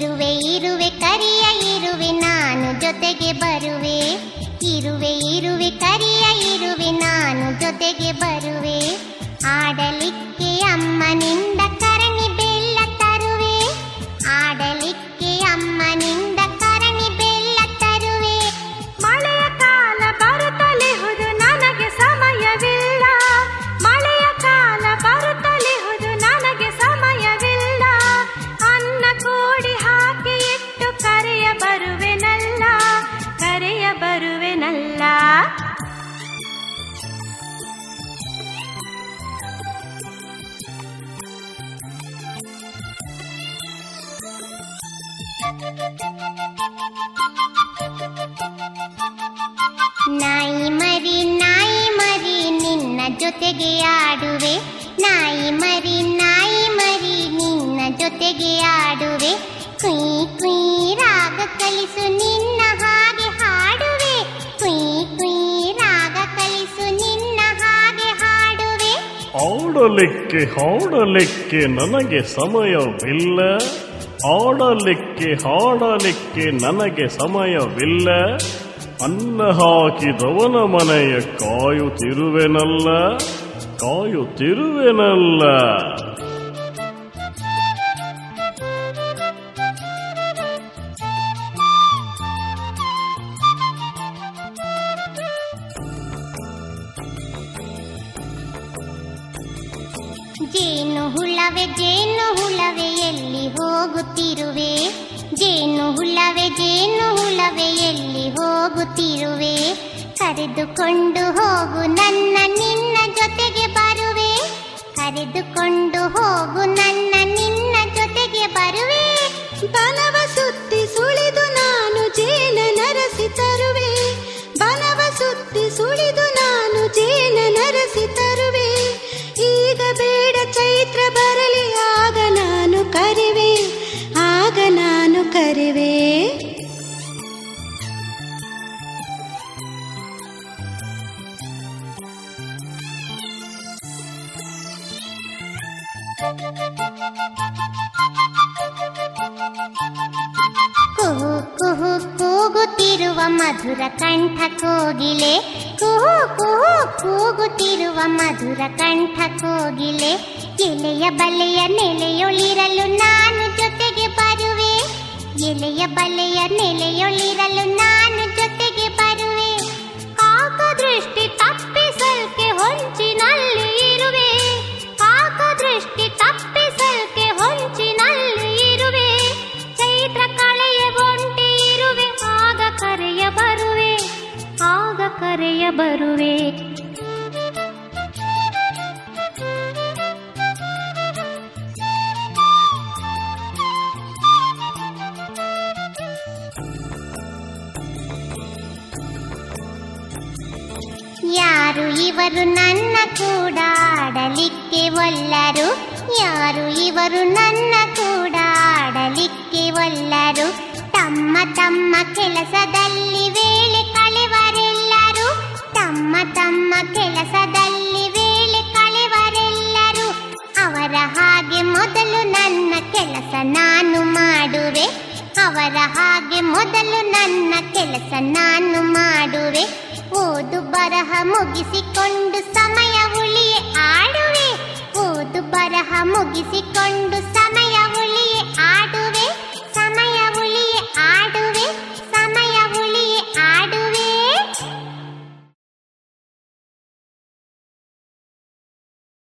ಇರುವೆ ಇರುವೆ ಕರಿಯ ಇರುವೆ ನಾನು ಜೊತೆಗೆ ಬರುವೆ. ಇರುವೆ ಇರುವೆ ಕರಿಯ ಇರುವೆ ನಾನು ಜೊತೆಗೆ ಬರುವೆ. ಬರುವೆನಲ್ಲ? ನಾಯಿ ಮರಿ ನಾಯಿ ಮರಿ, ನಿನ್ನ ಜೊತೆಗೆ ಆಡುವೆ. ನಾಯಿ ಮರಿ ನಾಯಿ ಮರಿ, ನಿನ್ನ ಜೊತೆಗೆ ಆಡುವೆ. ಕುಯ್ ಕುಯ್ ರಾಗ ಕಲಿಸು ನಿನ್ನ ಹಾಗೆ ಆಡಲಿಕ್ಕೆ ಹಾಡಲಿಕ್ಕೆ ನನಗೆ ಸಮಯವಿಲ್ಲ. ಆಡಲಿಕ್ಕೆ ಹಾಡಲಿಕ್ಕೆ ನನಗೆ ಸಮಯವಿಲ್ಲ. ಅನ್ನ ಹಾಕಿದವನ ಮನೆಯ ಕಾಯುತ್ತಿರುವೆನಲ್ಲ ಕಾಯುತ್ತಿರುವೆನಲ್ಲ. ಜೇನು ಹುಳವೆ ಜೇನು ಹುಳವೆ, ಎಲ್ಲಿ ಹೋಗುತ್ತಿರುವೆ? ಜೇನು ಹುಳವೆ ಜೇನು ಹುಳವೆ, ಎಲ್ಲಿ ಹೋಗುತ್ತಿರುವೆ? ಕರೆದುಕೊಂಡು ಹೋಗು, ನನ್ನ ನಿನ್ನ ಜೊತೆಗೆ ಬರುವೆ. ಕರೆದುಕೊಂಡು ಹೋಗು, ನನ್ನ ನಿನ್ನ ಜೊತೆಗೆ ಬರುವೆ. ಬಲವ ಸುತ್ತಿ ಸುಳಿದು ನಾನು ಜೇನ ನರಸಿ ತರುವೆ. ಬಲವ ಸುತ್ತಿ ಸುಳಿದು ನಾನು ನಾನು ಕರಿವೆ ಕುಹು ಕುಹು ಕೂಗುತ್ತಿರುವ ಮಧುರ ಕಂಠ ಕೋಗಿಲೆ ಕುಹು ಕುಹು ಕೂಗುತ್ತಿರುವ ಮಧುರ ಕಂಠ ಕೋಗಿಲೆ ಎಲೆಯ ಬಲೆಯ ನೆಲೆಯೊಳಿರಲು ನಾನು ಜೊತೆಗೆ ಬರುವೆ ಎಲೆಯ ಬಲೆಯ ನೆಲೆಯೊಳಿರಲು ನಾನು ಜೊತೆಗೆ ಬರುವೆ ಕಾಕ ದೃಷ್ಟಿ ತಪ್ಪಿಸಲ್ಕೆ ಹೊಂಚಿನಲ್ಲಿ ಇರುವೆ ಕಾಕ ದೃಷ್ಟಿ ತಪ್ಪಿಸಲ್ಕೆ ಹೊಂಚಿನಲ್ಲಿ ಇರುವೆ ಚೈತ್ರ ಕಳೆಯ ಒಂಟಿ ಇರುವೆ ಆಗ ಕರೆಯ ಬರುವೆ ಆಗ ಕರೆಯ ಬರುವೆ ಯಾರು ಇವರು ನನ್ನ ಕೂಡ ಆಡಲಿಕ್ಕೆ ಒಲ್ಲರು? ಯಾರು ಇವರು ನನ್ನ ಕೂಡ ಆಡಲಿಕ್ಕೆ ಒಲ್ಲರು? ತಮ್ಮ ತಮ್ಮ ಕೆಲಸದಲ್ಲಿ ವೇಳೆ ಕಳೆವರೆಲ್ಲರು? ತಮ್ಮ ತಮ್ಮ ಕೆಲಸದಲ್ಲಿ ವೇಳೆ ಕಳೆವರೆಲ್ಲರು? ಅವರ ಹಾಗೆ ಮೊದಲು ನನ್ನ ಕೆಲಸ ನಾನು ಮಾಡುವೆ. ಅವರ ಹಾಗೆ ಮೊದಲು ನನ್ನ ಕೆಲಸ ನಾನು ಮುಗಿಸಿಕೊಂಡು ಸಮಯ ಉಳಿಯೇ ಆಡುವೆ ಓದು ಬರಹ ಮುಗಿಸಿಕೊಂಡು